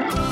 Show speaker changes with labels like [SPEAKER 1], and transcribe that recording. [SPEAKER 1] you.